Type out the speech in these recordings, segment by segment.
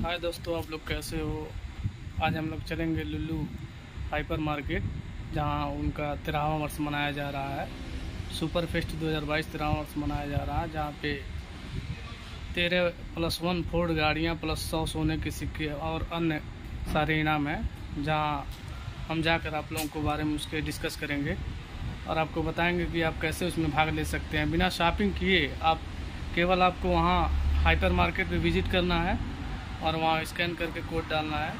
हाय दोस्तों, आप लोग कैसे हो? आज हम लोग चलेंगे लुल्लू हाइपर मार्केट, जहाँ उनका तेरहवा वर्ष मनाया जा रहा है। सुपर फेस्ट 2022 तेरहवा वर्ष मनाया जा रहा है, जहाँ पे तेरह प्लस वन फोर्ड गाड़ियाँ प्लस सौ सोने के सिक्के और अन्य सारे इनाम हैं, जहाँ हम जाकर आप लोगों को बारे में उसके डिस्कस करेंगे। और आपको बताएँगे कि आप कैसे उसमें भाग ले सकते हैं। बिना शॉपिंग किए आप, केवल आपको वहाँ हाइपर मार्केट में विज़िट करना है। और वहाँ स्कैन करके कोड डालना है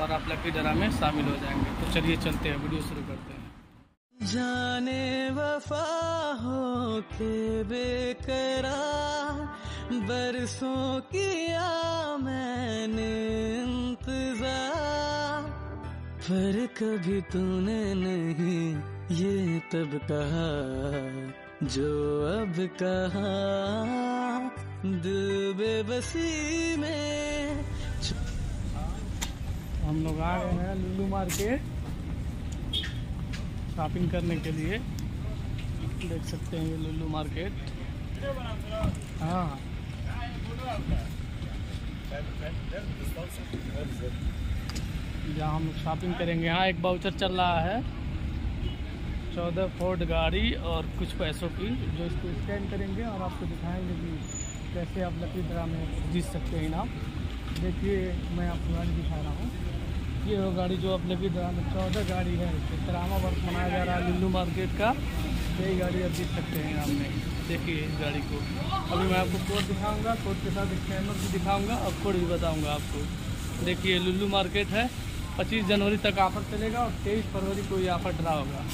और आप लकी डरा में शामिल हो जाएँगे। तो चलिए चलते हैं वीडियो शुरू करते हैं। जाने वफा हो के बेकरार, बरसों किया मैंने पर कभी तूने नहीं, ये तब कहा, जो अब कहा। दिल बेबसी में हम लोग आ गए हैं लुल्लू मार्केट। शॉपिंग करने के लिए। देख सकते हैं ये लुल्लू मार्केट। हाँ। जहाँ हम शॉपिंग करेंगे। यहाँ एक बाउचर चल रहा है। चौदह फोर्ड गाड़ी और कुछ पैसों की, जो इसको स्कैन करेंगे और आपको दिखाएँगे कि कैसे आप लकी ड्रा में जीत सकते हैं इनाम? देखिए, मैं आपको गाड़ी दिखा रहा हूँ। ये वो गाड़ी जो आप लकी ड्रा में चौदह गाड़ी है तेरहवा वर्ष मनाया जा रहा है, लुल्लू मार्केट का, यही गाड़ी आप जीत सकते हैं इनाम में। देखिए इस गाड़ी को। अभी मैं आपको कोड दिखाऊँगा, कोड के साथ स्कैनर भी दिखाऊँगा, और कोड भी बताऊँगा आपको। देखिए, लुल्लू मार्केट है। 25 जनवरी तक ऑफ़र चलेगा, और 23 फरवरी को ये ऑफ़र ड्रा होगा।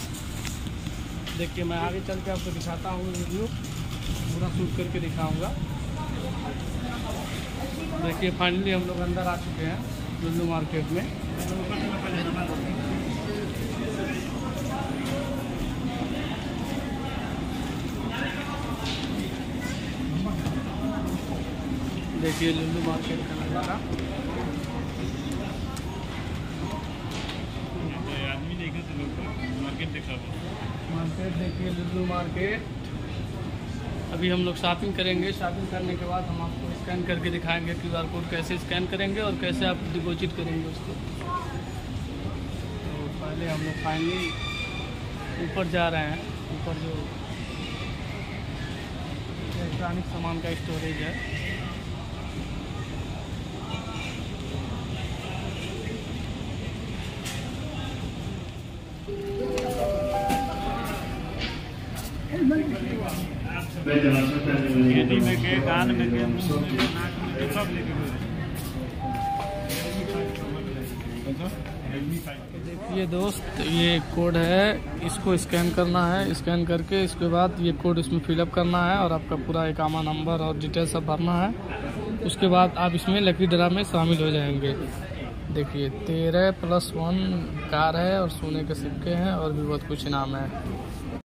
देखिए, मैं आगे चल के आपको दिखाता हूँ वीडियो पूरा शूट करके दिखाऊँगा। देखिए फाइनली हम लोग अंदर आ चुके हैं लुल्लू मार्केट में। देखिए लुल्लू मार्केट का नज़ारा। आदमी देखे तो लोग मार्केट देखा मार्केट देखिए लुल्लू मार्केट अभी हम लोग शॉपिंग करेंगे। शॉपिंग करने के बाद हम आपको स्कैन करके दिखाएँगे क्यू आर कोड कैसे स्कैन करेंगे और कैसे आप डिपोजिट करेंगे उसको। तो पहले हम लोग फाइनली ऊपर जा रहे हैं। ऊपर जो इलेक्ट्रॉनिक सामान का स्टोरेज है। खेती में के कान में के सब लेके दोस्त, ये कोड है, इसको स्कैन करना है स्कैन करके इसके बाद ये कोड इसमें फिलअप करना है और आपका पूरा एकामा नंबर और डिटेल सब भरना है। उसके बाद आप इसमें लकी ड्रा में शामिल हो जाएँगे। देखिए, तेरह प्लस वन कार है और सोने के सिक्के हैं और भी बहुत कुछ इनाम है।